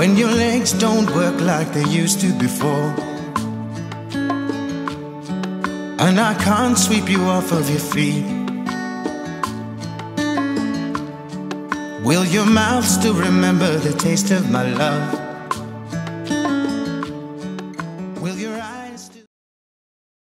when your legs don't work like they used to before. And I can't sweep you off of your feet. Will your mouth still remember the taste of my love?